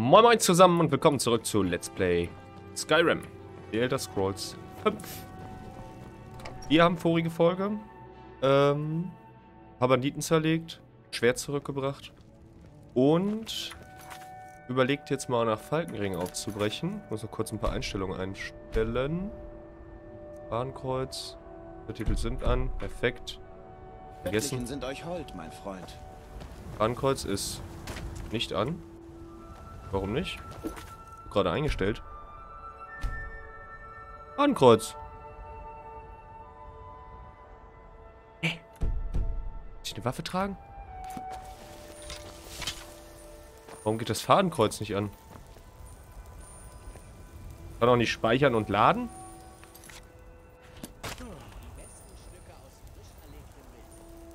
Moin Moin zusammen und willkommen zurück zu Let's Play Skyrim. The Elder Scrolls 5. Wir haben vorige Folge ähm, Banditen zerlegt, Schwert zurückgebracht und überlegt jetzt mal nach Falkenring aufzubrechen. Ich muss noch kurz ein paar Einstellungen einstellen. Bahnkreuz. Titel sind an. Perfekt. Vergessen. sind euch hold, mein Freund. Bahnkreuz ist nicht an. Warum nicht? Gerade eingestellt. Bahnkreuz. Hä? Muss ich eine Waffe tragen? Warum geht das Fadenkreuz nicht an? Kann auch nicht speichern und laden?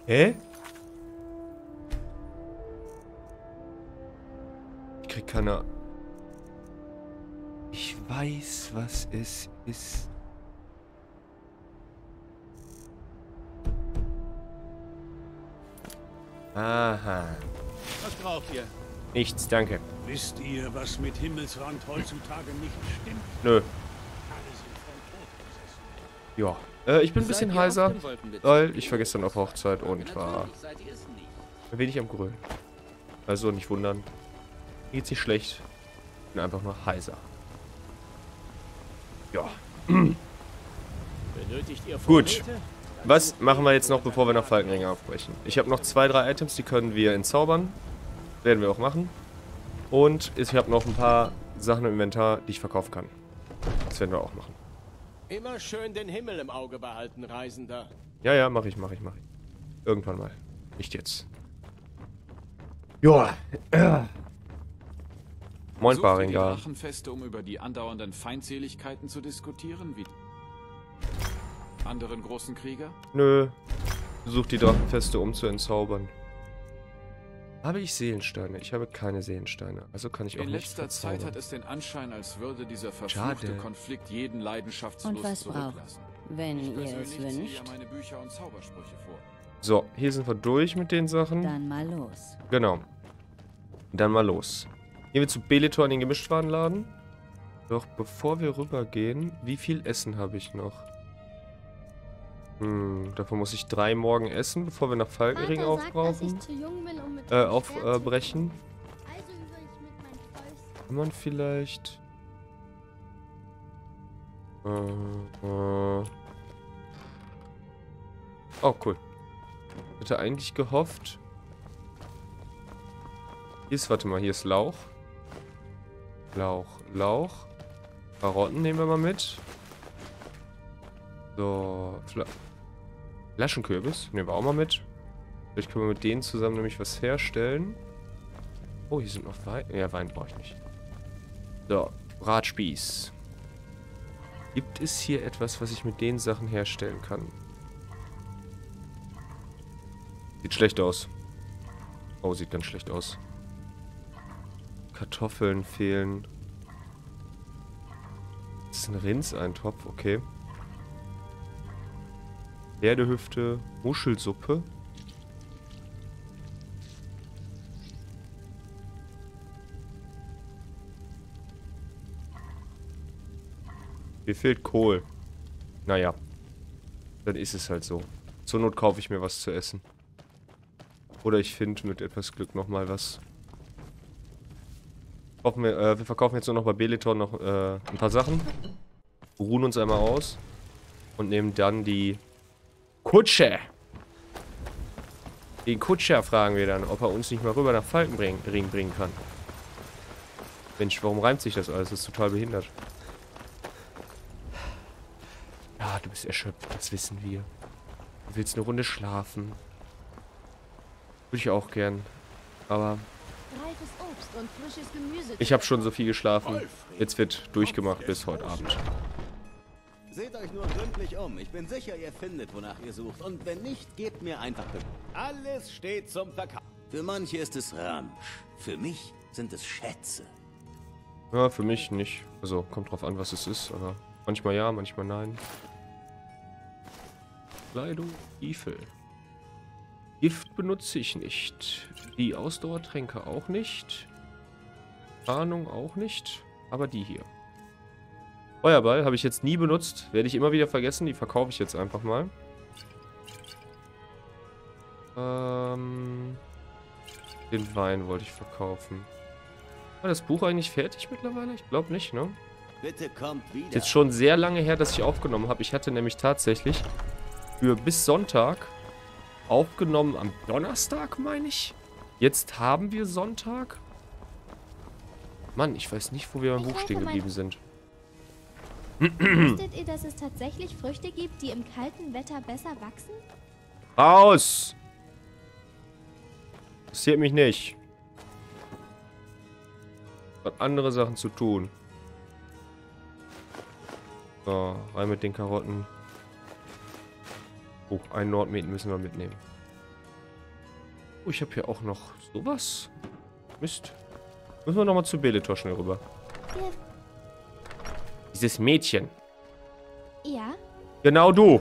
Hä? Ich keine... Ich weiß, was es ist. Aha. Was braucht ihr? Nichts, danke. Wisst ihr, was mit Himmelsrand heutzutage nicht stimmt? Nö. Ja. Äh, ich bin ein bisschen heiser, weil ich war gestern auf Hochzeit und war ein wenig am Grölen. Also nicht wundern. Mir geht's nicht schlecht. Bin einfach nur heiser. Ja. Benötigt ihr Gut. Was machen wir jetzt noch, bevor wir nach Falkenring aufbrechen? Ich habe noch zwei, drei Items, die können wir entzaubern. Werden wir auch machen. Und ich habe noch ein paar Sachen im Inventar, die ich verkaufen kann. Das werden wir auch machen. Immer schön den Himmel im Auge behalten, Reisender. Ja, ja, mache ich, mache ich, mache ich. Irgendwann mal. Nicht jetzt. Joa. Moin, Sucht ihr die Baringar. Drachenfeste, um über die andauernden Feindseligkeiten zu diskutieren, wie anderen großen Krieger? Nö. Versuch die Drachenfeste um zu entzaubern. Habe ich Seelensteine? Ich habe keine Seelensteine. Also kann ich auch In nicht letzter Zeit hat verzaubern. es den Anschein, als würde dieser verfluchte Schade. Konflikt jeden Leidenschaftslust Und was braucht, wenn Ich ihr es wünscht? meine Bücher und Zaubersprüche vor. So, hier sind wir durch mit den Sachen. Dann mal los. Genau. Dann mal los. Gehen wir zu Beletor in den Gemischtwarenladen. Doch bevor wir rübergehen, wie viel Essen habe ich noch? Hm, davon muss ich drei morgen essen, bevor wir nach Falkenring aufbrauchen. Äh, aufbrechen. Also meinen Fäusten. Kann man vielleicht... Äh, äh. Oh, cool. Ich hatte eigentlich gehofft... Hier ist, warte mal, hier ist Lauch. Lauch, Lauch. Karotten nehmen wir mal mit. So, Fla Flaschenkürbis nehmen wir auch mal mit. Vielleicht können wir mit denen zusammen nämlich was herstellen. Oh, hier sind noch Wein. Ja, Wein brauche ich nicht. So, Bratspieß. Gibt es hier etwas, was ich mit den Sachen herstellen kann? Sieht schlecht aus. Oh, sieht ganz schlecht aus. Kartoffeln fehlen. Das ist ein Rindseintopf, okay. Pferdehüfte, Muschelsuppe. Mir fehlt Kohl. Naja. Dann ist es halt so. Zur Not kaufe ich mir was zu essen. Oder ich finde mit etwas Glück nochmal was. Kaufen wir, äh, wir verkaufen jetzt nur noch bei Beletor noch äh, ein paar Sachen. Ruhen uns einmal aus. Und nehmen dann die Kutsche. Den Kutscher fragen wir dann, ob er uns nicht mal rüber nach Falkenring Ring bringen kann. Mensch, warum reimt sich das alles? Das ist total behindert. Ja, du bist erschöpft, das wissen wir. Du willst eine Runde schlafen. Würde ich auch gern. Aber Reifes Obst und frisches Gemüse. ich habe schon so viel geschlafen. Jetzt wird durchgemacht bis heute Abend. Seht euch nur gründlich um. Ich bin sicher, ihr findet, wonach ihr sucht. Und wenn nicht, gebt mir einfach. Alles steht zum Verkauf. Für manche ist es Ramsch. Für mich sind es Schätze. Ja, für mich nicht. Also, kommt drauf an, was es ist, aber manchmal ja, manchmal nein. Kleidung, Stiefel. Gift benutze ich nicht. Die Ausdauertränke auch nicht. Ahnung auch nicht. Aber die hier. Feuerball habe ich jetzt nie benutzt. Werde ich immer wieder vergessen. Die verkaufe ich jetzt einfach mal. Ähm, den Wein wollte ich verkaufen. War das Buch eigentlich fertig mittlerweile? Ich glaube nicht, ne? Bitte kommt wieder. Ist jetzt schon sehr lange her, dass ich aufgenommen habe. Ich hatte nämlich tatsächlich für bis Sonntag aufgenommen am Donnerstag, meine ich. Jetzt haben wir Sonntag. Mann, ich weiß nicht, wo wir beim Buch stehen geblieben sind. Wusstet ihr, dass es tatsächlich Früchte gibt, die im kalten Wetter besser wachsen? Raus! Interessiert mich nicht. Hat andere Sachen zu tun. So, rein mit den Karotten. Oh, ein Nordmet müssen wir mitnehmen. Oh, ich habe hier auch noch sowas. Mist. Müssen wir nochmal zu Beletor schnell rüber. Ja. Dieses Mädchen. Ja, Genau du.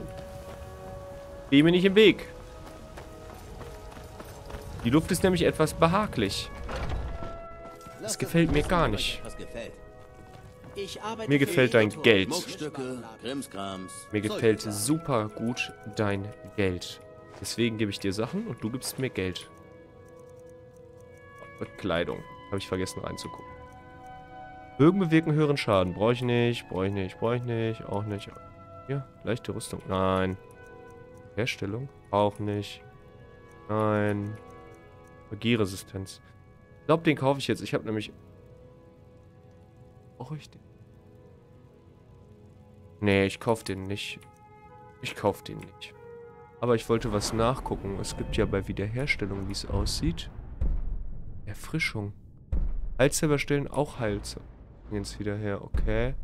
Steh mir nicht im Weg. Die Luft ist nämlich etwas behaglich. Lasst gefällt mir gar nicht. etwas gefällt. Mir gefällt dein. Geld. Mir gefällt super gut dein Geld. Deswegen gebe ich dir Sachen und du gibst mir Geld. Und Kleidung. Habe ich vergessen reinzugucken. Bögen bewirken höheren Schaden. Brauche ich nicht, brauche ich nicht, brauche ich nicht, auch nicht. Hier, leichte Rüstung. Nein. Herstellung? Auch nicht. Nein. Magieresistenz. Ich glaube, den kaufe ich jetzt. Ich habe nämlich... Brauche ich den? Nee, ich kaufe den nicht. Ich kaufe den nicht. Aber ich wollte was nachgucken. Es gibt ja bei Wiederherstellung, wie es aussieht. Erfrischung. Heilzauber stellen auch Heilzauber. Jetzt wieder her, okay.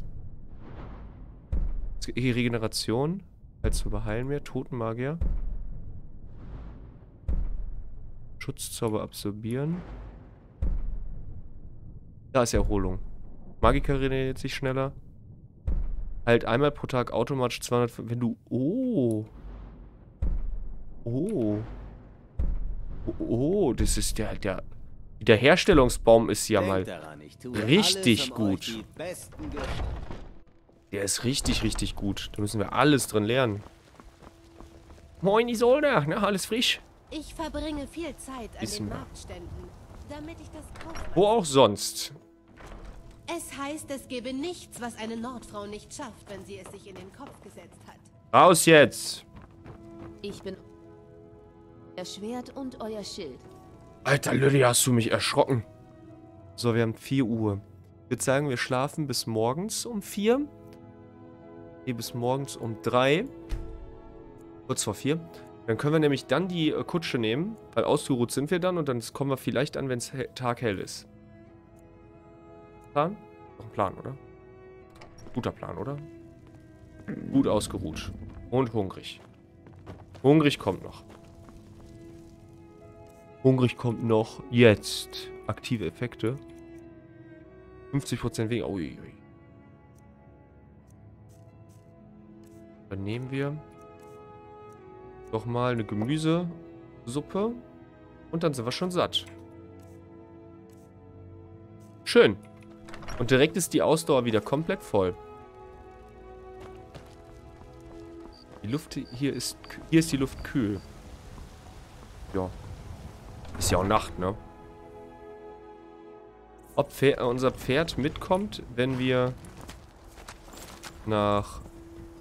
Hier Regeneration. Heilzauber heilen mehr. Totenmagier. Schutzzauber absorbieren. Da ist Erholung. Magiker regeneriert sich schneller. Halt einmal pro Tag automatisch 200... Wenn du... Oh. Oh. Oh, oh, das ist der... der der Herstellungsbaum ist ja mal... daran, richtig gut. Der ist richtig, richtig gut. Da müssen wir alles drin lernen. Moin Isolde, na, alles frisch. Ich verbringe viel Zeit an Wissen den wir. Marktständen, damit ich das kaufe. Wo auch sonst. Es heißt, es gebe nichts, was eine Nordfrau nicht schafft, wenn sie es sich in den Kopf gesetzt hat. Raus jetzt. ich bin euer Schwert und euer Schild. Alter, Lydia, hast du mich erschrocken. So, wir haben 4 Uhr. Ich würde sagen, wir schlafen bis morgens um 4. Nee, bis morgens um 3. Kurz vor 4. Dann können wir nämlich dann die äh, Kutsche nehmen, weil ausgeruht sind wir dann und dann kommen wir vielleicht an, wenn es he Tag hell ist. Plan? Doch ein Plan, oder? Guter Plan, oder? Gut ausgeruht. Und hungrig. Hungrig kommt noch. Hungrig kommt noch jetzt. Aktive Effekte. 50% weniger. Ui, ui. Dann nehmen wir doch mal eine Gemüsesuppe. Und dann sind wir schon satt. Schön. Und direkt ist die Ausdauer wieder komplett voll. Die Luft hier ist... Hier ist die Luft kühl. Ja. Ist ja auch Nacht, ne? Ob Pfer- äh, unser Pferd mitkommt, wenn wir nach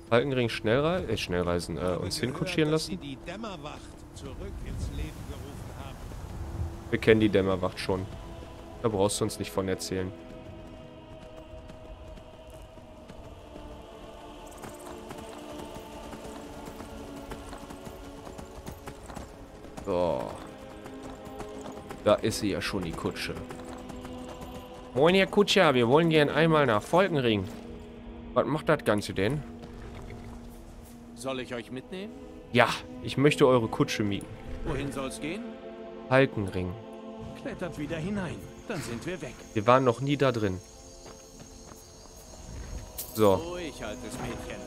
Falkenring Schnellrei äh, Schnellreisen äh, uns hinkutschieren lassen? Wir kennen die Dämmerwacht schon. Da brauchst du uns nicht von erzählen. Da ist sie ja schon, die Kutsche. Moin, Herr Kutscher. Wir wollen gern einmal nach Volkenring. Was macht das Ganze denn? Soll ich euch mitnehmen? Ja, ich möchte eure Kutsche mieten. Wohin soll's gehen? Falkenring. Klettert wieder hinein, dann sind wir weg. Wir waren noch nie da drin. So. Ruhig, altes Mädchen.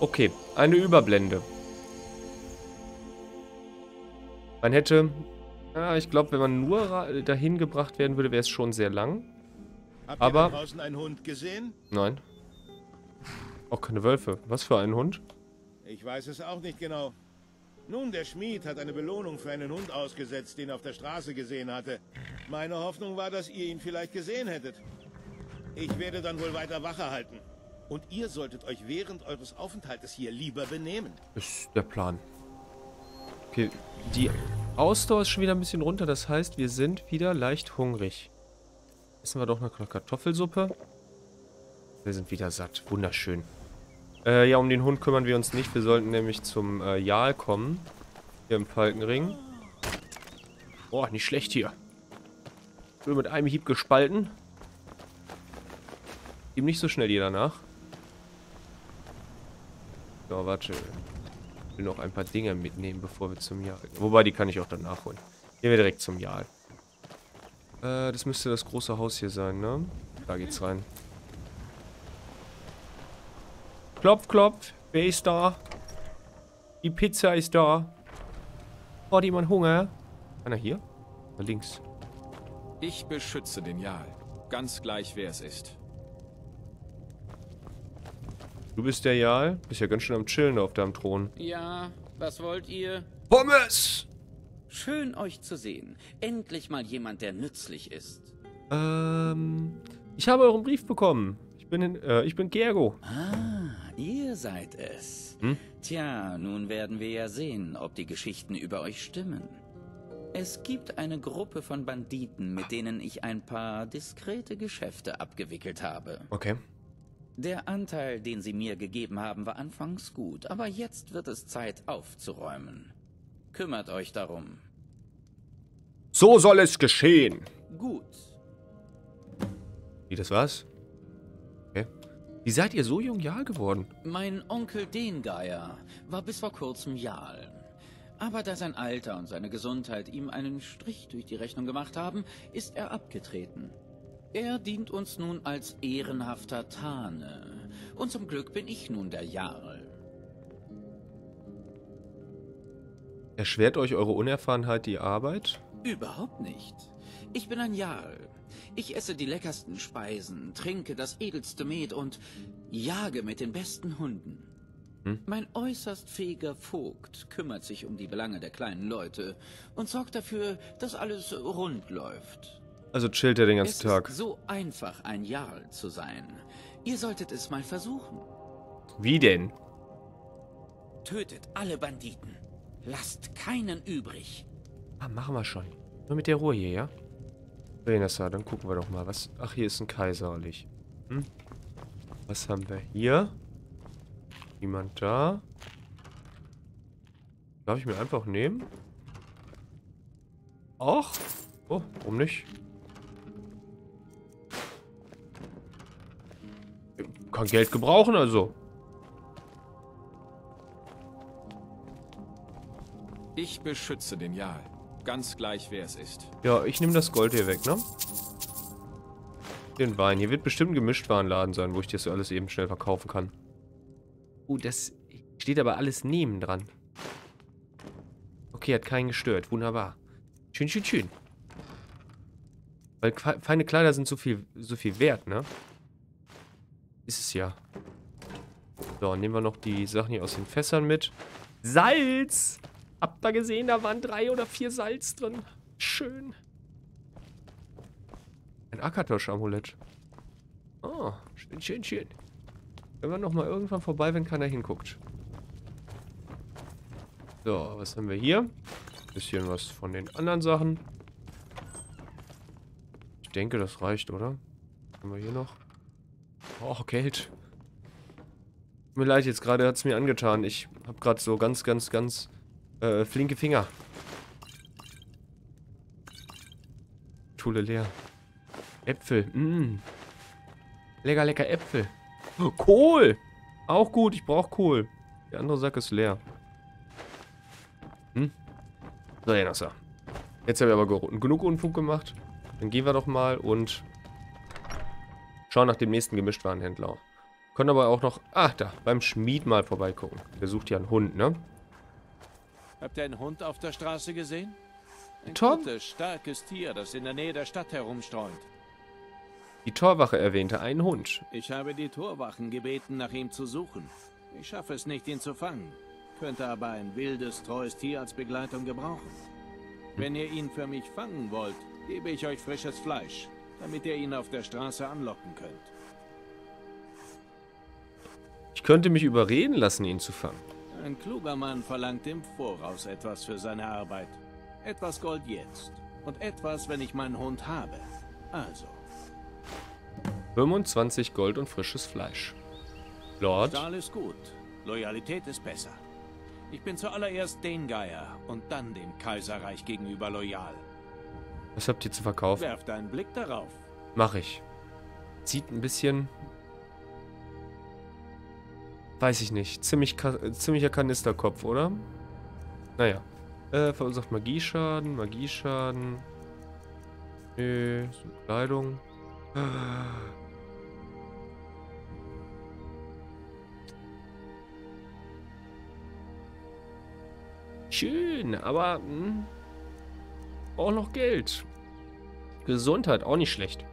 Okay, eine Überblende. Man hätte Ja, ich glaube, wenn man nur dahin gebracht werden würde, wäre es schon sehr lang. Habt Aber- ihr draußen einen Hund gesehen? Nein. Auch keine Wölfe. Was für ein Hund? Ich weiß es auch nicht genau. Nun, der Schmied hat eine Belohnung für einen Hund ausgesetzt, den er auf der Straße gesehen hatte. Meine Hoffnung war, dass ihr ihn vielleicht gesehen hättet. Ich werde dann wohl weiter Wache halten. Und ihr solltet euch während eures Aufenthaltes hier lieber benehmen. Ist der Plan. Okay, die Ausdauer ist schon wieder ein bisschen runter. Das heißt, wir sind wieder leicht hungrig. Essen wir doch noch eine Kartoffelsuppe. Wir sind wieder satt. Wunderschön. Äh, ja, um den Hund kümmern wir uns nicht. Wir sollten nämlich zum äh, Jal kommen. Hier im Falkenring. Boah, nicht schlecht hier. Nur mit einem Hieb gespalten. Ihm nicht so schnell jeder nach. So, warte. Will noch ein paar Dinge mitnehmen, bevor wir zum Jal. Wobei, die kann ich auch dann nachholen. Gehen wir direkt zum Jal. Äh, das müsste das große Haus hier sein, ne? Da geht's rein. Klopf, klopf. Wer ist da? Die Pizza ist da. Hat jemand Hunger? Einer hier? Da links. Ich beschütze den Jarl. Ganz gleich, wer es ist. Du bist der Jal? Bist ja ganz schön am Chillen auf deinem Thron. Ja, was wollt ihr? Pommes! Schön euch zu sehen. Endlich mal jemand, der nützlich ist. Ähm, ich habe euren Brief bekommen. Ich bin, in, äh, ich bin Gergo. Ah, ihr seid es. Hm? Tja, nun werden wir ja sehen, ob die Geschichten über euch stimmen. Es gibt eine Gruppe von Banditen, mit denen ich ein paar diskrete Geschäfte abgewickelt habe. Okay. Der Anteil, den sie mir gegeben haben, war anfangs gut, aber jetzt wird es Zeit aufzuräumen. Kümmert euch darum. So soll es geschehen. Gut. Wie, das war's? Okay. Wie seid ihr so jung Jarl geworden? Mein Onkel Dengeier war bis vor kurzem Jarl. Aber da sein Alter und seine Gesundheit ihm einen Strich durch die Rechnung gemacht haben, ist er abgetreten. Er dient uns nun als ehrenhafter Tane. Und zum Glück bin ich nun der Jarl. Erschwert euch eure Unerfahrenheit die Arbeit? Überhaupt nicht. Ich bin ein Jarl. Ich esse die leckersten Speisen, trinke das edelste Met und jage mit den besten Hunden. Hm? Mein äußerst fähiger Vogt kümmert sich um die Belange der kleinen Leute und sorgt dafür, dass alles rund läuft. Also chillt er den Es ganzen Tag. ist so einfach, ein Jarl zu sein. Ihr solltet es mal versuchen. Wie denn? Tötet alle Banditen. Lasst keinen übrig. Ah, machen wir schon. Nur mit der Ruhe hier, ja? Renassa, dann gucken wir doch mal. Was. Ach, hier ist ein Kaiserlich. Hm? Was haben wir hier? Niemand da. Darf ich mir einfach nehmen? Ach. Oh, warum nicht? Kann Geld gebrauchen, also. Ich beschütze den Jarl. Ganz gleich, wer es ist. Ja, ich nehme das Gold hier weg, ne? Den Wein. Hier wird bestimmt ein Gemischtwarenladen sein, wo ich das alles eben schnell verkaufen kann. Uh, das steht aber alles neben dran. Okay, hat keinen gestört. Wunderbar. Schön, schön, schön. Weil fe- feine Kleider sind so viel, so viel wert, ne? Ist es ja. So, nehmen wir noch die Sachen hier aus den Fässern mit. Salz! Habt ihr gesehen, da waren drei oder vier Salz drin. Schön. Ein Akatosh-Amulett. Oh, schön, schön, schön. Können wir nochmal irgendwann vorbei, wenn keiner hinguckt. So, was haben wir hier? Bisschen was von den anderen Sachen. Ich denke, das reicht, oder? Was haben wir hier noch? Oh, Geld. Tut mir leid, jetzt gerade hat es mir angetan. Ich habe gerade so ganz, ganz, ganz äh, flinke Finger. Schule leer. Äpfel. Mm. Lecker, lecker Äpfel. Oh, Kohl. Auch gut, ich brauche Kohl. Der andere Sack ist leer. Hm? So, ja, Nasser. Jetzt haben wir aber ge- genug Unfug gemacht. Dann gehen wir doch mal und schauen nach dem nächsten Gemischtwarenhändler. Können aber auch noch... Ah, da. Beim Schmied mal vorbeigucken. Der sucht ja einen Hund, ne? Habt ihr einen Hund auf der Straße gesehen? Ein Tor? gutes, starkes Tier, das in der Nähe der Stadt herumstreunt. Die Torwache erwähnte einen Hund. Ich habe die Torwachen gebeten, nach ihm zu suchen. Ich schaffe es nicht, ihn zu fangen. Könnte aber ein wildes, treues Tier als Begleitung gebrauchen. Wenn ihr ihn für mich fangen wollt, gebe ich euch frisches Fleisch, damit ihr ihn auf der Straße anlocken könnt. Ich könnte mich überreden lassen, ihn zu fangen. Ein kluger Mann verlangt im Voraus etwas für seine Arbeit. Etwas Gold jetzt. Und etwas, wenn ich meinen Hund habe. Also, 25 Gold und frisches Fleisch. Lord, Stahl ist gut. Loyalität ist besser. Ich bin zuallererst den Geier und dann dem Kaiserreich gegenüber loyal. Was habt ihr zu verkaufen? Werft einen Blick darauf. Mach ich. Sieht ein bisschen... Weiß ich nicht. Ziemlich ka äh, ziemlicher Kanisterkopf, oder? Naja. Äh, verursacht Magieschaden, Magieschaden. Nö, so Kleidung. Schön, aber hm, auch noch Geld. Gesundheit, auch nicht schlecht.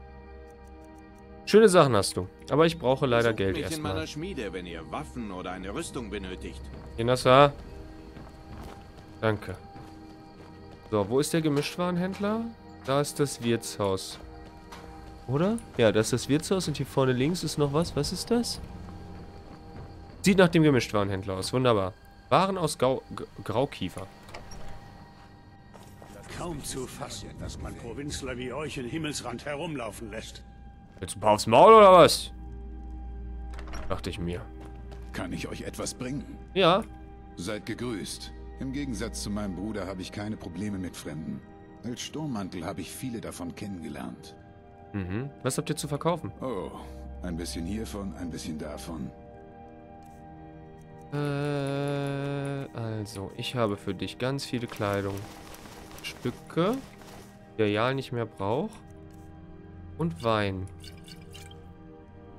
Schöne Sachen hast du. Aber ich brauche leider Besucht Geld mich in erstmal. meiner Schmiede, wenn ihr Waffen oder eine Rüstung benötigt. Inassa. Danke. So, wo ist der Gemischtwarenhändler? Da ist das Wirtshaus. Oder? Ja, das ist das Wirtshaus und hier vorne links ist noch was. Was ist das? Sieht nach dem Gemischtwarenhändler aus. Wunderbar. Waren aus Gau G Graukiefer. Kaum zu fassen, dass man Provinzler wie euch in Himmelsrand herumlaufen lässt. Jetzt ein paar aufs Maul oder was? Dachte ich mir. Kann ich euch etwas bringen? Ja, Seid gegrüßt. Im Gegensatz zu meinem Bruder habe ich keine Probleme mit Fremden. Als Sturmmantel habe ich viele davon kennengelernt. Mhm. Was habt ihr zu verkaufen? Oh, ein bisschen hiervon, ein bisschen davon. Äh, also, ich habe für dich ganz viele Kleidung. Stücke, die Jarl nicht mehr braucht. Und Wein.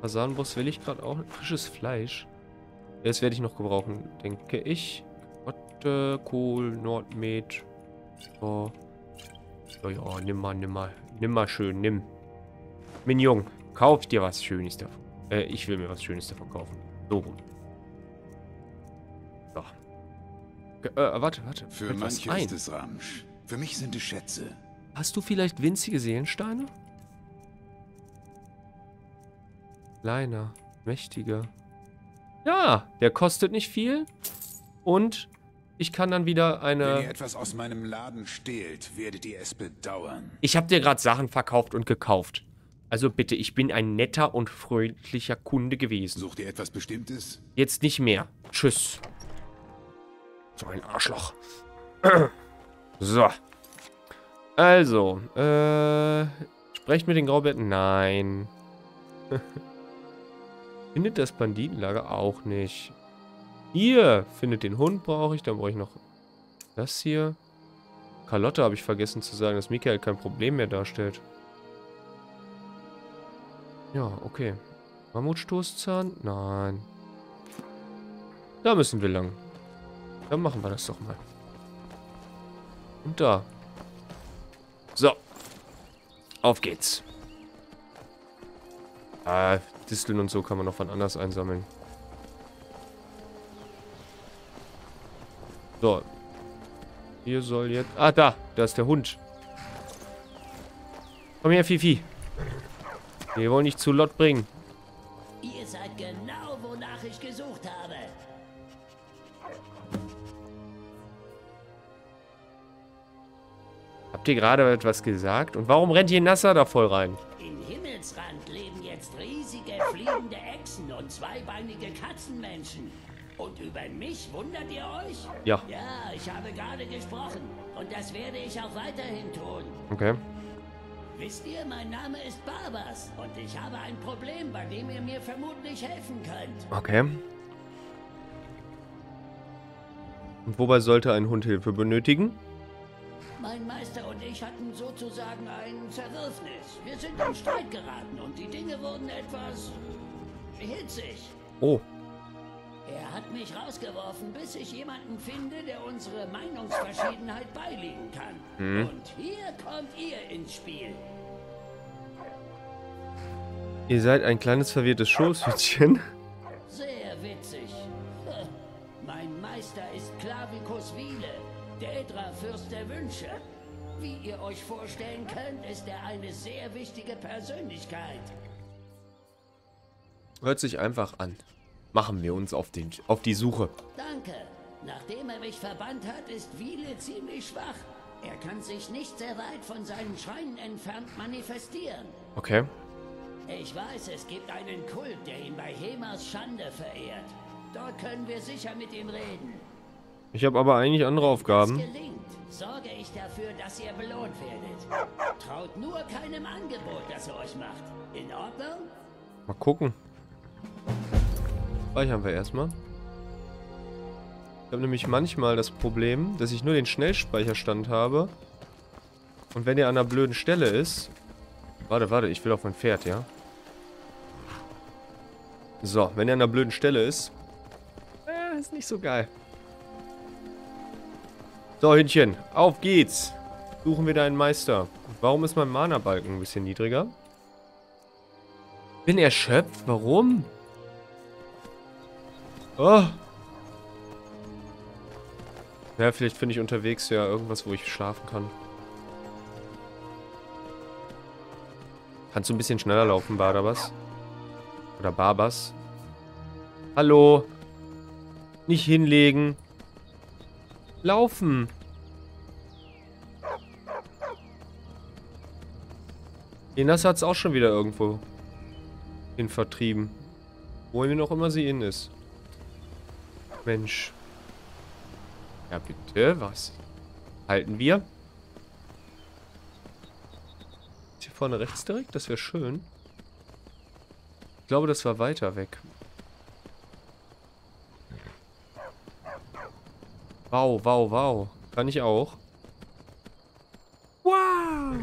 Fasanbrust will ich gerade auch. Frisches Fleisch. Das werde ich noch gebrauchen, denke ich. Karotte, Kohl, Nordmet. So. Ja, ja, nimm mal, nimm mal. Nimm mal schön, nimm. Mignon, kauf dir was Schönes davon. Äh, ich will mir was Schönes davon kaufen. So rum. So. Äh, warte, warte. Für manche ein. ist es Ramsch. Für mich sind es Schätze. Hast du vielleicht winzige Seelensteine? Kleiner, mächtiger. Ja, der kostet nicht viel. Und ich kann dann wieder Wenn ihr eine... etwas aus meinem Laden stehlt, werdet ihr es bedauern. Ich habe dir gerade Sachen verkauft und gekauft. Also bitte, ich bin ein netter und freundlicher Kunde gewesen. Sucht ihr etwas Bestimmtes? Jetzt nicht mehr. Tschüss. So ein Arschloch. So. Also, äh. Sprecht mit den Graubärten? Nein. findet das Banditenlager auch nicht. Hier, findet den Hund brauche ich. Dann brauche ich noch das hier. Carlotta habe ich vergessen zu sagen, dass Michael kein Problem mehr darstellt. Ja, okay. Mammutstoßzahn? Nein. Da müssen wir lang. Dann machen wir das doch mal. Und da. So. Auf geht's. Ah, Disteln und so kann man noch von anders einsammeln. So. Hier soll jetzt... Ah, da. Da ist der Hund. Komm her, Fifi. Wir wollen dich zu Lott bringen. Ihr seid genau, wonach ich gesucht habe. Habt ihr gerade etwas gesagt? Und warum rennt hier Nasser da voll rein? In Himmelsrand leben jetzt riesige fliegende Echsen und zweibeinige Katzenmenschen. Und über mich wundert ihr euch? Ja. Ja, ich habe gerade gesprochen. Und das werde ich auch weiterhin tun. Okay. Wisst ihr, mein Name ist Barbas. Und ich habe ein Problem, bei dem ihr mir vermutlich helfen könnt. Okay. Und wobei sollte ein Hund Hilfe benötigen? Mein Meister und ich hatten sozusagen ein Zerwürfnis. Wir sind in Streit geraten und die Dinge wurden etwas hitzig. Oh. Er hat mich rausgeworfen, bis ich jemanden finde, der unsere Meinungsverschiedenheit beilegen kann. Hm. Und hier kommt ihr ins Spiel. Ihr seid ein kleines verwirrtes Schoßhütchen. Wiele, der Edra-Fürst der Wünsche. Wie ihr euch vorstellen könnt, ist er eine sehr wichtige Persönlichkeit. Hört sich einfach an. Machen wir uns auf, den, auf die Suche. Danke. Nachdem er mich verbannt hat, ist Wiele ziemlich schwach. Er kann sich nicht sehr weit von seinen Schreinen entfernt manifestieren. Okay. Ich weiß, es gibt einen Kult, der ihn bei Hemas Schande verehrt. Dort können wir sicher mit ihm reden. Ich habe aber eigentlich andere Aufgaben. Gelingt, sorge ich dafür, dass ihr belohnt werdet. Traut nur keinem Angebot, das er euch macht. In Ordnung? Mal gucken. Speichern wir erstmal. Ich habe nämlich manchmal das Problem, dass ich nur den Schnellspeicherstand habe. Und wenn er an einer blöden Stelle ist... Warte, warte, ich will auf mein Pferd, ja? So, wenn er an einer blöden Stelle ist... Äh, ist nicht so geil. So, Hündchen, auf geht's. Suchen wir deinen Meister. Warum ist mein Mana-Balken ein bisschen niedriger? Bin erschöpft? Warum? Oh. Ja, vielleicht finde ich unterwegs ja irgendwas, wo ich schlafen kann. Kannst du ein bisschen schneller laufen, Barabas? Oder Barbas? Hallo? Nicht hinlegen. Laufen. Inas hat es auch schon wieder irgendwo hin vertrieben. Wohin auch immer sie hin ist. Mensch. Ja, bitte, was? Halten wir? Ist hier vorne rechts direkt? Das wäre schön. Ich glaube, das war weiter weg. Wow, wow, wow. Kann ich auch. Wow!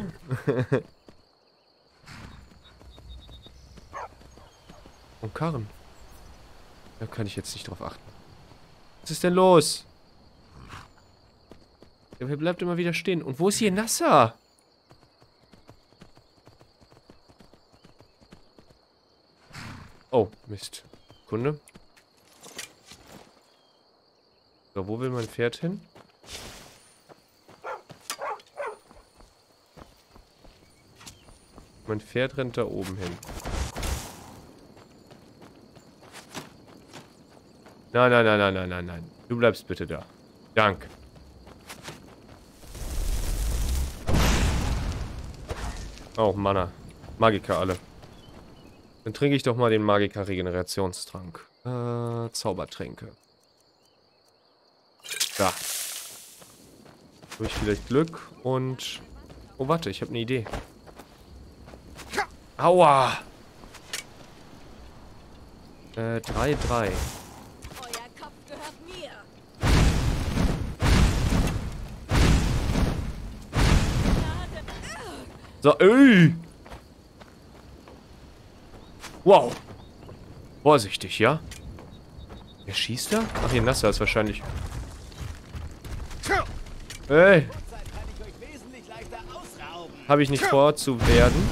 Und Karren. Da kann ich jetzt nicht drauf achten. Was ist denn los? Wer bleibt immer wieder stehen? Und wo ist hier Nasser? Oh, Mist. Kunde. So, wo will mein Pferd hin? Mein Pferd rennt da oben hin. Nein, nein, nein, nein, nein, nein, nein. Du bleibst bitte da. Danke. Oh, Mana. Magiker alle. Dann trinke ich doch mal den Magiker-Regenerationstrank. Äh, Zaubertränke. Da. Habe ich vielleicht Glück und... Oh, warte, ich habe eine Idee. Aua! Äh, 3-3. Euer Kopf gehört mir. So, ey! Wow. Vorsichtig, ja? Wer schießt da? Ach, hier Nasser ist wahrscheinlich... Ey! Habe ich nicht vor zu werden.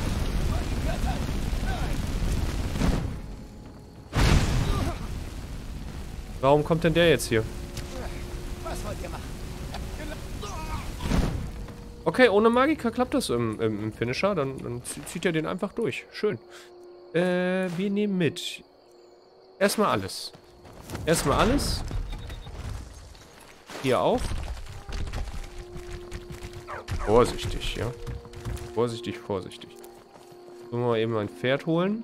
Warum kommt denn der jetzt hier? Okay, ohne Magiker klappt das im, im, im Finisher. Dann, dann zieht er den einfach durch. Schön. Äh, wir nehmen mit. Erstmal alles. Erstmal alles. Hier auch. Vorsichtig, ja. Vorsichtig, vorsichtig. So, mal eben mein Pferd holen.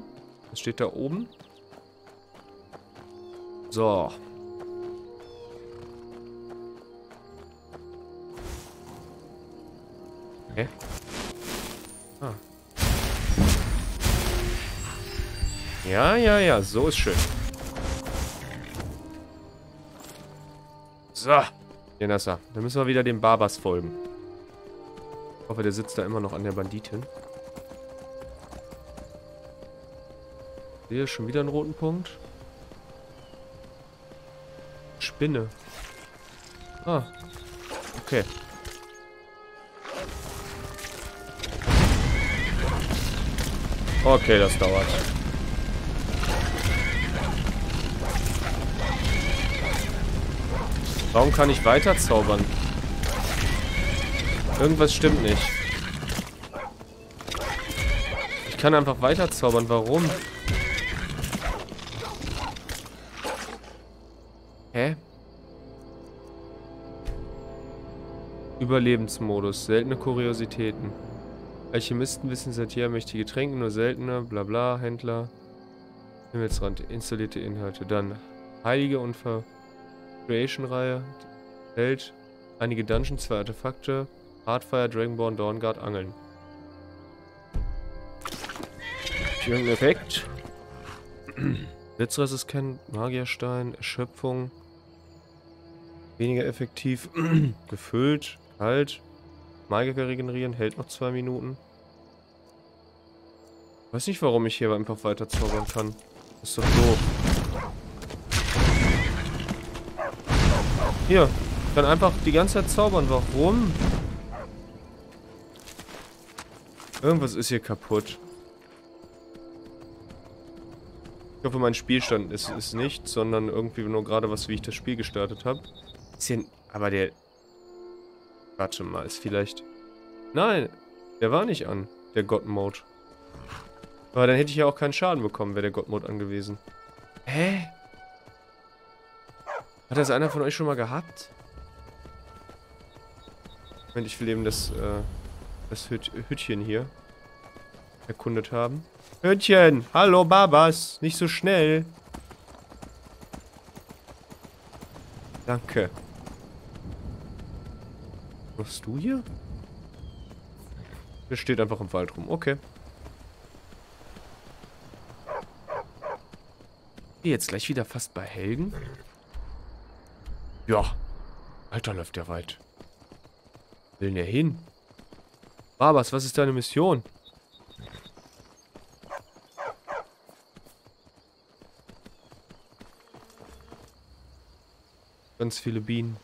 Das steht da oben. So. Hä? Ah. Ja, ja, ja, so ist schön. So. Jenassa, dann müssen wir wieder dem Barbas folgen. Ich hoffe, der sitzt da immer noch an der Banditin. Hier schon wieder einen roten Punkt. Spinne. Ah. Okay. Okay, das dauert. Warum kann ich weiter zaubern? Irgendwas stimmt nicht. Ich kann einfach weiter zaubern. Warum? Hä? Überlebensmodus. Seltene Kuriositäten. Alchemisten wissen seit jeher mächtige Tränke, nur seltene. Bla bla. Händler. Himmelsrand. Installierte Inhalte. Dann Heilige und. Creation-Reihe. Welt. Einige Dungeons, zwei Artefakte. Hardfire, Dragonborn, Dawnguard, Angeln. Irgendein Effekt. Blitzresistent, Magierstein, Erschöpfung. Weniger effektiv. Gefüllt, kalt. Magiker regenerieren, hält noch zwei Minuten. Weiß nicht, warum ich hier einfach weiter zaubern kann. ist doch doof. Hier, ich kann einfach die ganze Zeit zaubern. Warum? Irgendwas ist hier kaputt. Ich hoffe, mein Spielstand ist, ist nicht, sondern irgendwie nur gerade was, wie ich das Spiel gestartet habe. Ist hier... Aber der... Warte mal, ist vielleicht... Nein, der war nicht an, der God-Mode. Aber dann hätte ich ja auch keinen Schaden bekommen, wäre der God-Mode angewiesen. Hä? Hat das einer von euch schon mal gehabt? Moment, ich will eben das, äh, das Hüt Hütchen hier erkundet haben. Hütchen! Hallo, Babas! Nicht so schnell! Danke. Was du hier? Der steht einfach im Wald rum. Okay. Jetzt gleich wieder fast bei Helgen? Ja. Alter, läuft der weit. Will der hin? Babas, was ist deine Mission? Ganz viele Bienen.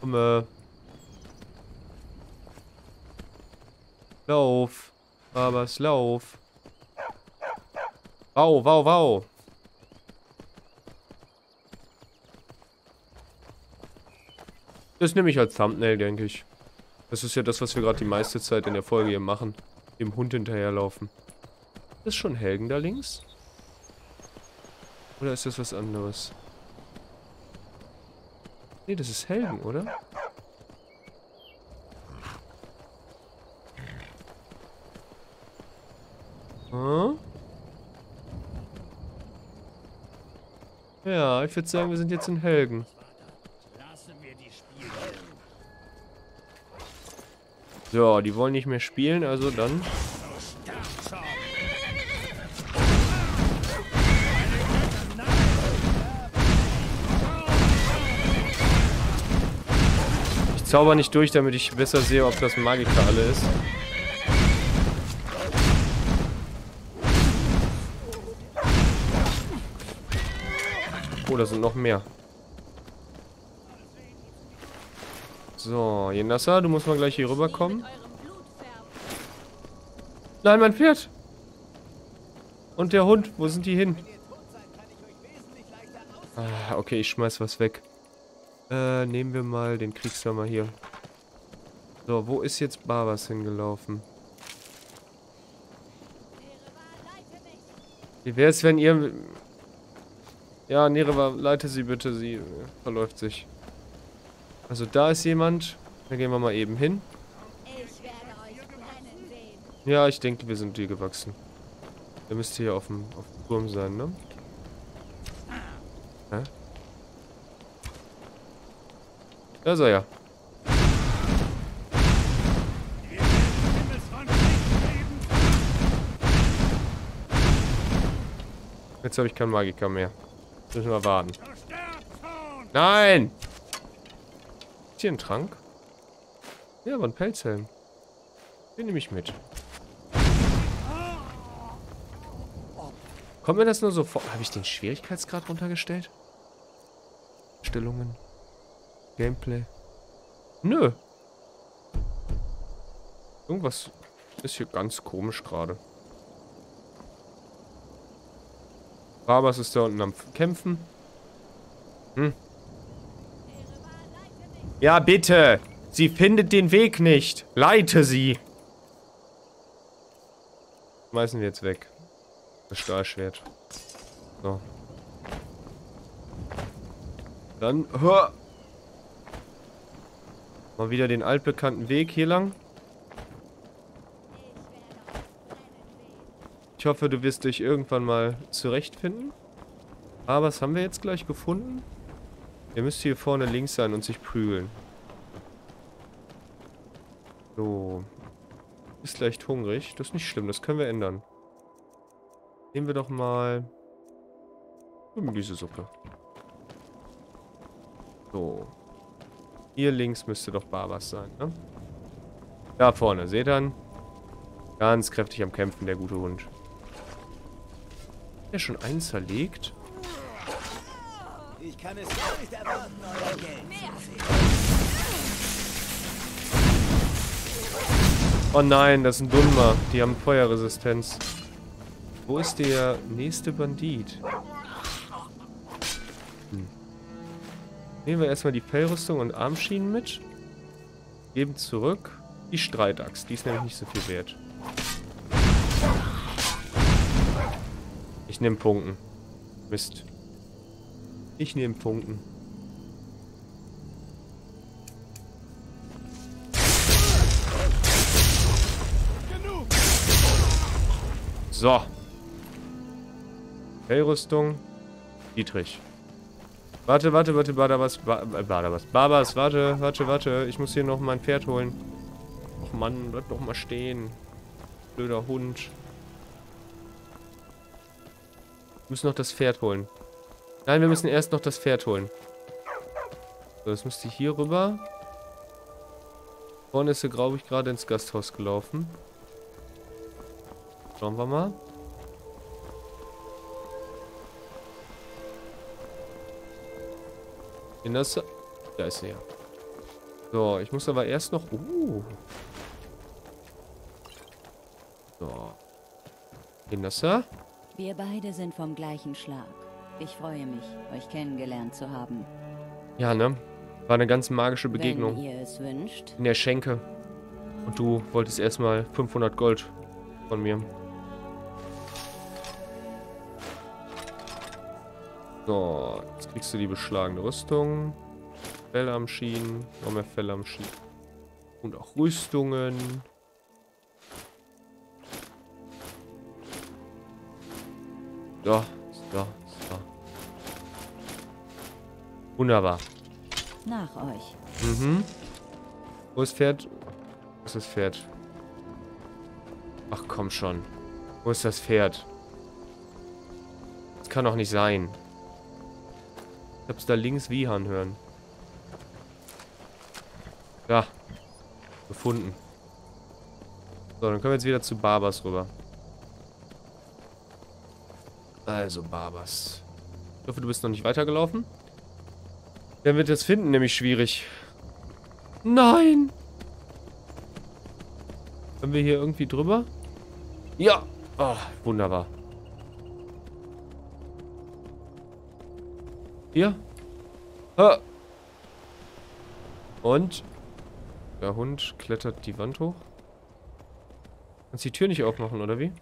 Komme. Lauf. Babas, lauf. Wow, wow, wow. Das nehme ich als Thumbnail, denke ich. Das ist ja das, was wir gerade die meiste Zeit in der Folge hier machen. Dem Hund hinterherlaufen. Das ist schon Helgen da links? Oder ist das was anderes? Nee, das ist Helgen, oder? Hm? Ja, ich würde sagen, wir sind jetzt in Helgen. So, die wollen nicht mehr spielen, also dann... Ich zauber nicht durch, damit ich besser sehe, ob das Magiker alle ist. Oh, da sind noch mehr. So, Jenassa, du musst mal gleich hier rüberkommen. Nein, mein Pferd. Und der Hund, wo sind die hin? Ah, okay, ich schmeiß was weg. Äh, nehmen wir mal den Kriegshammer hier. So, wo ist jetzt Barbas hingelaufen? Wie wäre es, wenn ihr... Ja, Nereva, leite sie bitte, sie verläuft sich. Also da ist jemand. Da gehen wir mal eben hin. Ja, ich denke, wir sind hier gewachsen. Der müsste hier auf dem, auf dem Turm sein, ne? Hä? Da ist er ja. Jetzt habe ich keinen Magiker mehr. Müssen wir warten. Nein! Ist hier ein Trank? Ja, aber ein Pelzhelm. Den nehme ich mit. Kommt mir das nur so vor? Habe ich den Schwierigkeitsgrad runtergestellt? Stellungen. Gameplay. Nö. Irgendwas ist hier ganz komisch gerade. Barbas ist da unten am Kämpfen. Hm. Ja, bitte. Sie findet den Weg nicht. Leite sie. Schmeißen wir jetzt weg. Das Stahlschwert. So. Dann, hör. Mal wieder den altbekannten Weg hier lang. Ich hoffe, du wirst dich irgendwann mal zurechtfinden. Aber was haben wir jetzt gleich gefunden? Der müsste hier vorne links sein und sich prügeln. So. Ist leicht hungrig. Das ist nicht schlimm, das können wir ändern. Nehmen wir doch mal Gemüsesuppe. So. Hier links müsste doch Barbas sein, ne? Da vorne, seht ihr? Ganz kräftig am Kämpfen, der gute Hund. Hat er schon einen zerlegt? Ich kann es nicht erwarten, euer Geld. Oh nein, das ist ein Dunmer. Die haben Feuerresistenz. Wo ist der nächste Bandit? Hm. Nehmen wir erstmal die Fellrüstung und Armschienen mit. Geben zurück die Streitaxt. Die ist nämlich nicht so viel wert. Ich nehme Punkten. Mist. Ich nehme Punkten. So. Hellrüstung. Dietrich. Warte, warte, warte, Badabas, Badabas, Babas, warte, warte, warte. Ich muss hier noch mein Pferd holen. Och Mann, bleib doch mal stehen. Blöder Hund. Wir müssen noch das Pferd holen. Nein, wir müssen erst noch das Pferd holen. So, das müsste hier rüber. Vorne ist sie, glaube ich, gerade ins Gasthaus gelaufen. Schauen wir mal. In das... Da ist sie ja. So, ich muss aber erst noch... Uh. So. In das... Wir beide sind vom gleichen Schlag. Ich freue mich, euch kennengelernt zu haben. Ja, ne? War eine ganz magische Begegnung. Wenn ihr es wünscht. In der Schenke. Und du wolltest erstmal 500 Gold von mir. So, jetzt kriegst du die beschlagene Rüstung. Fell am Schienen. Noch mehr Fell am Schienen. Und auch Rüstungen. So, so, so. Wunderbar. Nach euch. Mhm. Wo ist Pferd? Wo ist das Pferd? Ach komm schon. Wo ist das Pferd? Das kann doch nicht sein. Ich hab's da links Wiehern hören. Ja. Gefunden. So, dann können wir jetzt wieder zu Barbas rüber. Also, Barbas. Ich hoffe, du bist noch nicht weitergelaufen. Dann wird das Finden nämlich schwierig. Nein! Können wir hier irgendwie drüber? Ja! Oh, wunderbar. Hier. Ha. Und der Hund klettert die Wand hoch. Kannst die Tür nicht aufmachen, oder wie?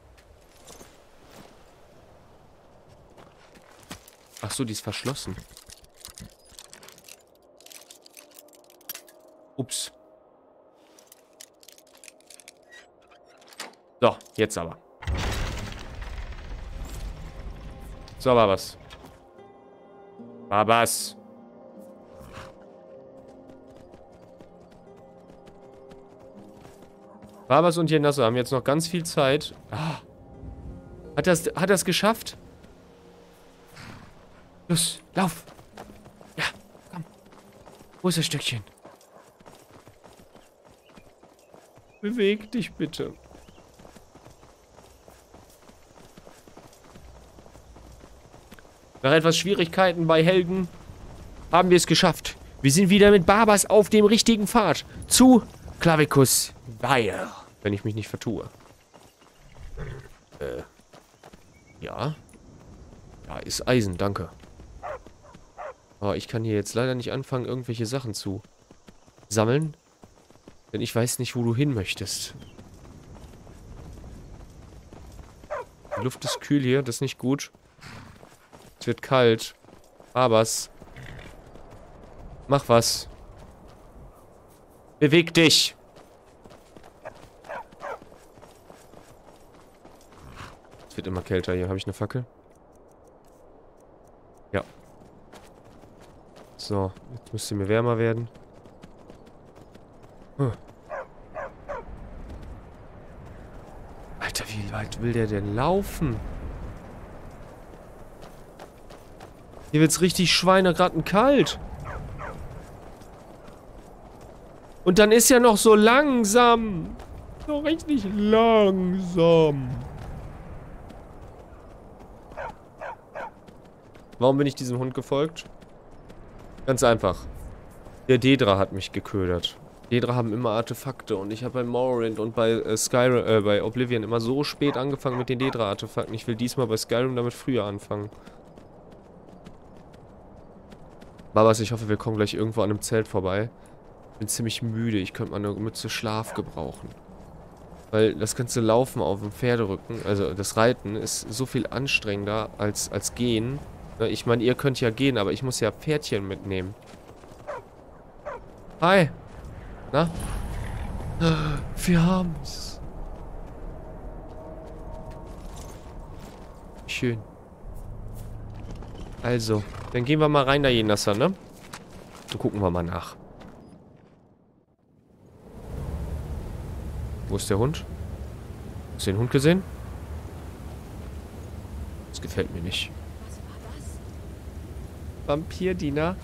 Ach so, die ist verschlossen. Ups. So, jetzt aber. So, Babas. Babas. Babas und Jenasse haben jetzt noch ganz viel Zeit. Ah. Hat das, hat das geschafft? Los, lauf. Ja, komm. Wo ist das Stückchen? Beweg dich bitte. Nach etwas Schwierigkeiten bei Helgen haben wir es geschafft. Wir sind wieder mit Barbas auf dem richtigen Pfad. Zu Clavicus Weil. Wenn ich mich nicht vertue. Äh. Ja. Ja, ist Eisen, danke. Aber ich kann hier jetzt leider nicht anfangen, irgendwelche Sachen zu sammeln. Denn ich weiß nicht, wo du hin möchtest. Die Luft ist kühl hier, das ist nicht gut. Es wird kalt. Abers. Mach was. Beweg dich. Es wird immer kälter hier. Habe ich eine Fackel? Ja. So, jetzt müsste mir wärmer werden. Hm. Alter, wie will der denn laufen? Hier wird's richtig schweinegratten kalt. Und dann ist ja noch so langsam. So richtig langsam. Warum bin ich diesem Hund gefolgt? Ganz einfach. Der Dedra hat mich geködert. Dedra haben immer Artefakte und ich habe bei Morrowind und bei äh, Skyrim, äh, bei Oblivion immer so spät angefangen mit den Dedra-Artefakten. Ich will diesmal bei Skyrim damit früher anfangen. Babas, ich hoffe, wir kommen gleich irgendwo an einem Zelt vorbei. Bin ziemlich müde. Ich könnte mal eine Mütze Schlaf gebrauchen. Weil das ganze Laufen auf dem Pferderücken, also das Reiten, ist so viel anstrengender als, als Gehen. Ne, ich meine, ihr könnt ja gehen, aber ich muss ja Pferdchen mitnehmen. Hi. Na? Wir haben's. Schön. Also, dann gehen wir mal rein da, Jenasser, ne? Dann gucken wir mal nach. Wo ist der Hund? Hast du den Hund gesehen? Das gefällt mir nicht. Vampirdiener?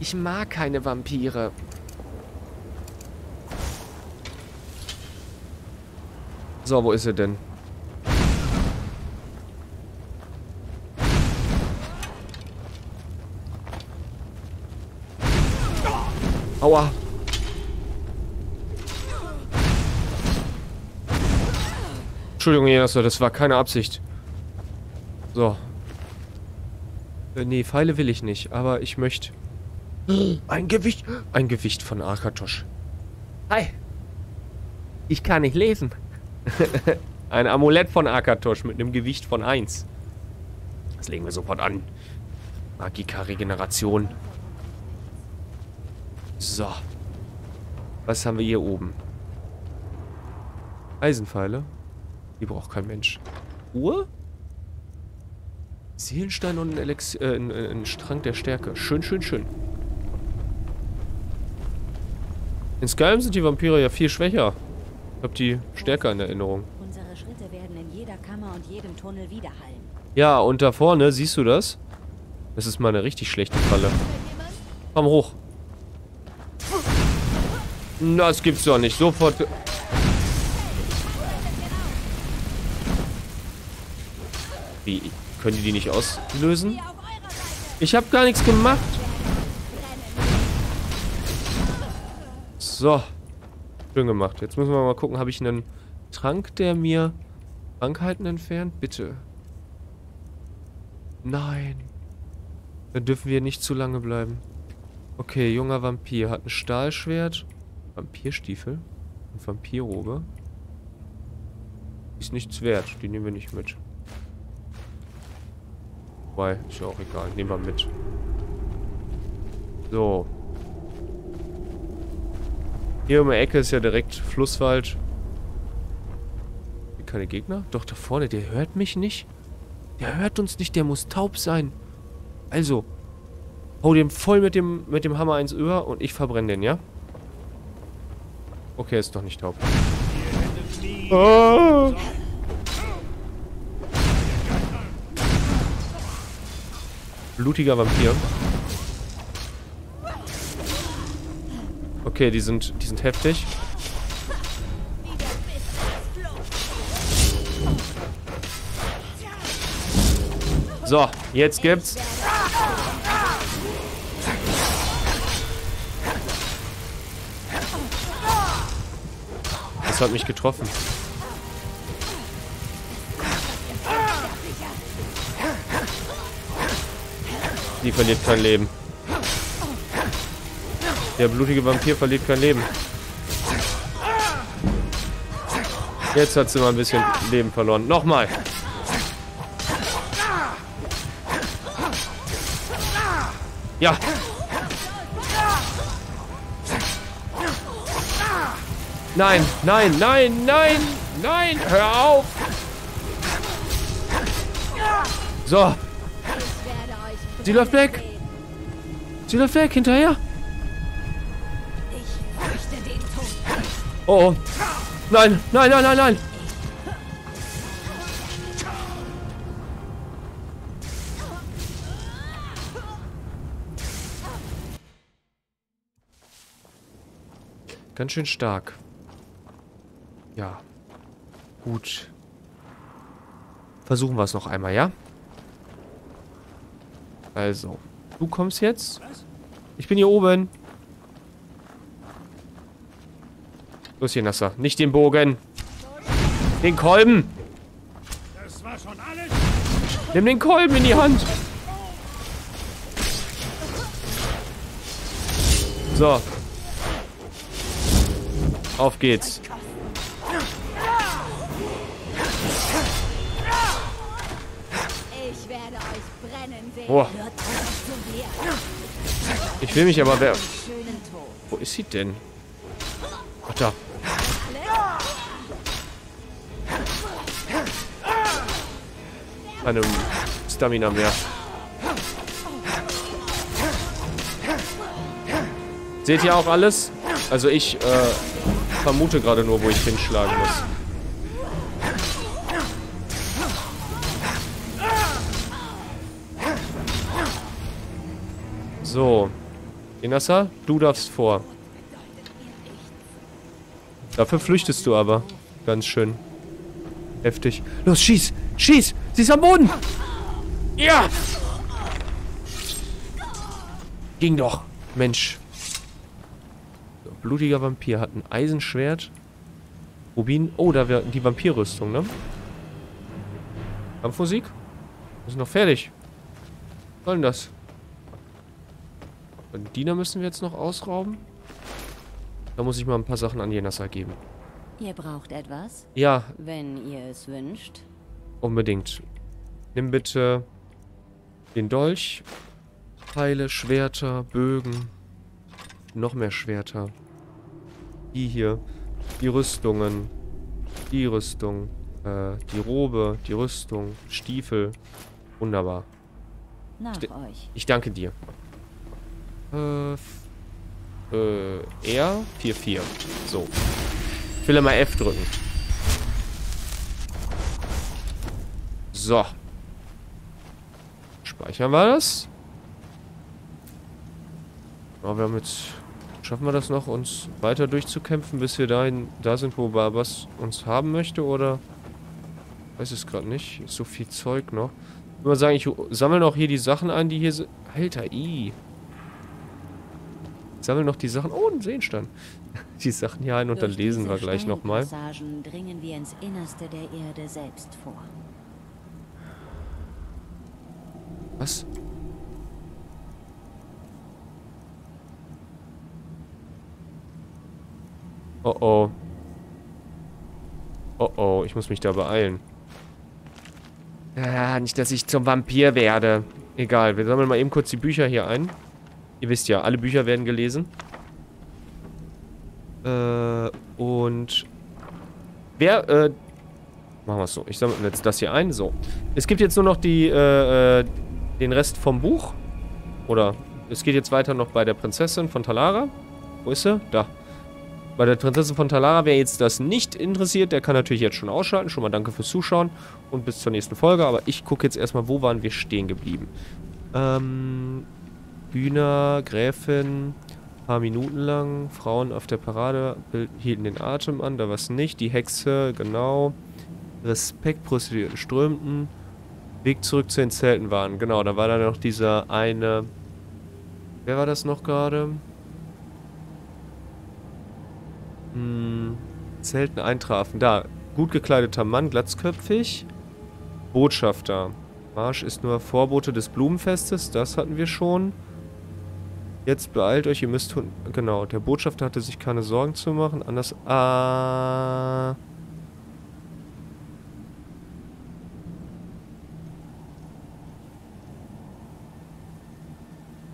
Ich mag keine Vampire. So, wo ist er denn? Aua. Entschuldigung, Jenasser, das war keine Absicht. So. Äh, nee, Pfeile will ich nicht, aber ich möchte... Ein Gewicht... Ein Gewicht von Akatosh. Hi. Ich kann nicht lesen. Ein Amulett von Akatosh mit einem Gewicht von 1. Das legen wir sofort an. Magika-Regeneration. So. Was haben wir hier oben? Eisenpfeile. Die braucht kein Mensch. Uhr? Seelenstein und ein, Elex äh, ein, ein Strang der Stärke. Schön, schön, schön. In Skyrim sind die Vampire ja viel schwächer. Ich hab die stärker in Erinnerung. Unsere Schritte werden in jeder Kammer und jedem Tunnel widerhallen. Ja, und da vorne, siehst du das? Das ist mal eine richtig schlechte Falle. Komm hoch. Das gibt's doch nicht. Sofort... Wie? Können die die nicht auslösen? Ich habe gar nichts gemacht. So. Schön gemacht. Jetzt müssen wir mal gucken, habe ich einen Trank, der mir Krankheiten entfernt? Bitte. Nein. Dann dürfen wir nicht zu lange bleiben. Okay, junger Vampir hat ein Stahlschwert, Vampirstiefel und Vampirrobe. Ist nichts wert, die nehmen wir nicht mit. Wobei, ist ja auch egal. Nehmen wir mit. So. Hier um die Ecke ist ja direkt Flusswald. Keine Gegner? Doch, da vorne, der hört mich nicht. Der hört uns nicht, der muss taub sein. Also, hau dem voll mit dem, mit dem Hammer ins Öhr und ich verbrenne den, ja? Okay, ist doch nicht taub. Oh. Blutiger Vampir. Okay, die sind, die sind heftig. So, jetzt gibt's. Das hat mich getroffen. Die verliert kein Leben. Der blutige Vampir verliert kein Leben. Jetzt hat sie mal ein bisschen Leben verloren. Nochmal. Ja. Nein, nein, nein, nein, nein, hör auf. So. Sie läuft weg. Sie läuft weg, hinterher. Oh, oh. Nein, nein, nein, nein, nein. Ganz schön stark. Ja. Gut. Versuchen wir es noch einmal, ja? Also. Du kommst jetzt. Ich bin hier oben. Los hier, Nasser. Nicht den Bogen. Den Kolben. Das war schon alles. Nimm den Kolben in die Hand. So. Auf geht's. Ich werde euch brennen sehen. Boah. Ich will mich aber... Wer. Wo ist sie denn? Ach da. Keine Stamina mehr. Seht ihr auch alles? Also ich äh, vermute gerade nur, wo ich hinschlagen muss. So. Inassa, du darfst vor. Dafür flüchtest du aber. Ganz schön. Heftig. Los, schieß! Schieß! Sie ist am Boden! Ja! Ging doch. Mensch. So, blutiger Vampir hat ein Eisenschwert. Rubin. Oh, da wäre die Vampirrüstung, ne? Kampfmusik? Wir sind noch fertig. Was soll denn das? Diener müssen wir jetzt noch ausrauben. Da muss ich mal ein paar Sachen an Jenassa geben. Ihr braucht etwas? Ja, Wenn ihr es wünscht. unbedingt. Nimm bitte den Dolch, Pfeile, Schwerter, Bögen, noch mehr Schwerter. Die hier, die Rüstungen, die Rüstung, äh, die Robe, die Rüstung, Stiefel. Wunderbar. Nach Ste- euch. Ich danke dir. Äh, äh, R, 4-4. So. Ich will immer F drücken. So. Speichern wir das. Ja, wir haben jetzt... Schaffen wir das noch, uns weiter durchzukämpfen, bis wir dahin, da sind, wo Barbas uns haben möchte, oder? Weiß es gerade nicht. Ist so viel Zeug noch. Ich würde mal sagen, ich sammle noch hier die Sachen ein, die hier sind. Alter, i. Ich sammle noch die Sachen. Oh, ein Seenstein. Die Sachen hier ein und dann lesen wir gleich nochmal. Dringen wir ins Innerste der Erde selbst vor. Was? Oh oh. Oh oh, ich muss mich da beeilen. Ah, nicht, dass ich zum Vampir werde. Egal, wir sammeln mal eben kurz die Bücher hier ein. Ihr wisst ja, alle Bücher werden gelesen. Äh, und... Wer, äh... Machen wir es so. Ich sammle jetzt das hier ein. So. Es gibt jetzt nur noch die, äh, äh, den Rest vom Buch. Oder es geht jetzt weiter noch bei der Prinzessin von Talara. Wo ist sie? Da. Bei der Prinzessin von Talara, wer jetzt das nicht interessiert, der kann natürlich jetzt schon ausschalten. Schon mal danke fürs Zuschauen und bis zur nächsten Folge. Aber ich gucke jetzt erstmal, wo waren wir stehen geblieben. Ähm, Hühner, Gräfin, paar Minuten lang. Frauen auf der Parade hielten den Atem an, da was nicht. Die Hexe, genau. Respekt, Prostituierten strömten. Weg zurück zu den Zelten waren. Genau, da war dann noch dieser eine. Wer war das noch gerade? Hm, selten eintrafen. Da, gut gekleideter Mann, glatzköpfig. Botschafter. Marsch ist nur Vorbote des Blumenfestes, das hatten wir schon. Jetzt beeilt euch, ihr müsst... Genau, der Botschafter hatte sich keine Sorgen zu machen. Anders... Ah...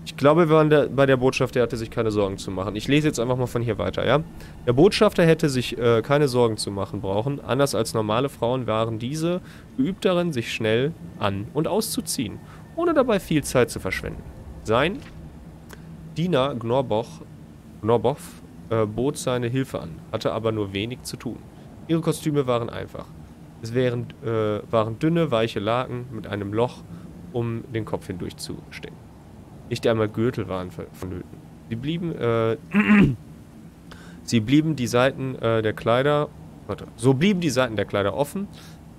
Ich glaube, wir waren der, bei der Botschafter, der hatte sich keine Sorgen zu machen. Ich lese jetzt einfach mal von hier weiter, ja? Der Botschafter hätte sich äh, keine Sorgen zu machen brauchen. Anders als normale Frauen waren diese geübt darin, sich schnell an- und auszuziehen, ohne dabei viel Zeit zu verschwenden. Sein Diener Gnorboch, Gnorboch äh, bot seine Hilfe an, hatte aber nur wenig zu tun. Ihre Kostüme waren einfach. Es wären, äh, waren dünne, weiche Laken mit einem Loch, um den Kopf hindurchzustecken. Nicht einmal Gürtel waren vonnöten. Sie blieben, äh, sie blieben die Seiten äh, der Kleider, warte, so blieben die Seiten der Kleider offen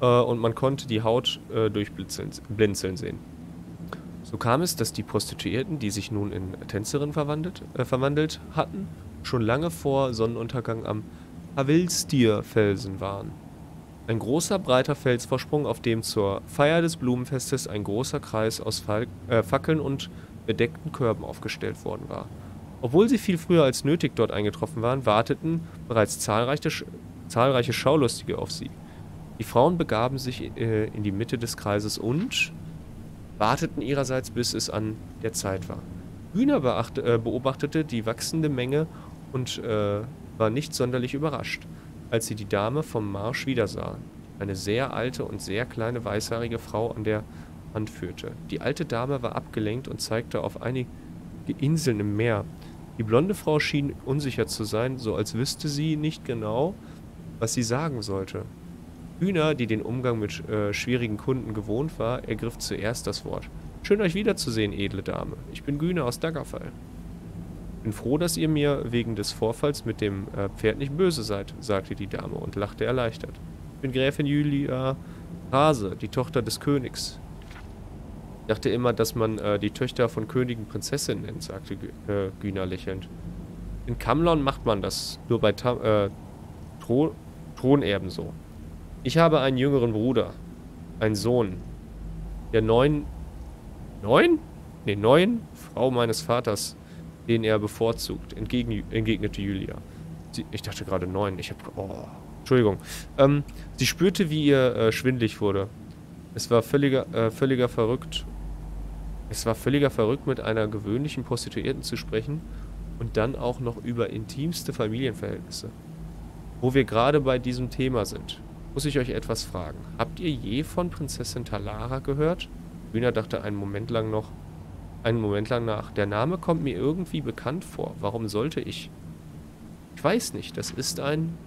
äh, und man konnte die Haut äh, durchblinzeln sehen. So kam es, dass die Prostituierten, die sich nun in Tänzerinnen verwandelt, äh, verwandelt hatten, schon lange vor Sonnenuntergang am Havilstir-Felsen waren. Ein großer, breiter Felsvorsprung, auf dem zur Feier des Blumenfestes ein großer Kreis aus Fal äh, Fackeln und bedeckten Körben aufgestellt worden war. Obwohl sie viel früher als nötig dort eingetroffen waren, warteten bereits zahlreiche, zahlreiche Schaulustige auf sie. Die Frauen begaben sich äh, in die Mitte des Kreises und warteten ihrerseits, bis es an der Zeit war. Hühner äh, beobachtete die wachsende Menge und äh, war nicht sonderlich überrascht, als sie die Dame vom Marsch wiedersah. Eine sehr alte und sehr kleine weißhaarige Frau an der anführte. Die alte Dame war abgelenkt und zeigte auf einige Inseln im Meer. Die blonde Frau schien unsicher zu sein, so als wüsste sie nicht genau, was sie sagen sollte. Hühner, die den Umgang mit äh, schwierigen Kunden gewohnt war, ergriff zuerst das Wort. Schön euch wiederzusehen, edle Dame. Ich bin Güne aus Daggerfall. Bin froh, dass ihr mir wegen des Vorfalls mit dem äh, Pferd nicht böse seid, sagte die Dame und lachte erleichtert. Ich bin Gräfin Julia Rase, die Tochter des Königs. Ich dachte immer, dass man äh, die Töchter von Königen Prinzessinnen nennt, sagte äh, lächelnd. In Kamlon macht man das, nur bei Ta äh, Thron Thronerben so. Ich habe einen jüngeren Bruder, einen Sohn, der neun, neun? Ne, neun Frau meines Vaters, den er bevorzugt, entgegen, entgegnete Julia. Sie, ich dachte gerade neun. Ich hab, oh, Entschuldigung. Ähm, sie spürte, wie ihr äh, schwindlig wurde. Es war völliger, äh, völliger verrückt es war völliger verrückt, mit einer gewöhnlichen Prostituierten zu sprechen und dann auch noch über intimste Familienverhältnisse. Wo wir gerade bei diesem Thema sind, muss ich euch etwas fragen. Habt ihr je von Prinzessin Talara gehört? Bühner dachte einen Moment lang noch, einen Moment lang nach. Der Name kommt mir irgendwie bekannt vor. Warum sollte ich? Ich weiß nicht, das ist ein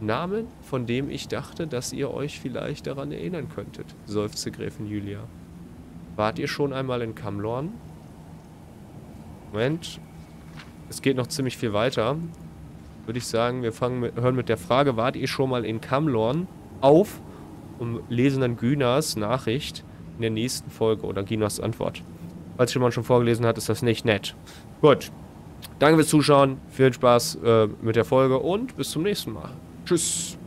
Name, von dem ich dachte, dass ihr euch vielleicht daran erinnern könntet, seufzte Gräfin Julia. Wart ihr schon einmal in Kamlorn? Moment. Es geht noch ziemlich viel weiter. Würde ich sagen, wir fangen mit, hören mit der Frage, wart ihr schon mal in Kamlorn auf und lesen dann Günas Nachricht in der nächsten Folge oder Ginas Antwort. Falls jemand schon vorgelesen hat, ist das nicht nett. Gut. Danke fürs Zuschauen, viel Spaß äh, mit der Folge und bis zum nächsten Mal. Tschüss.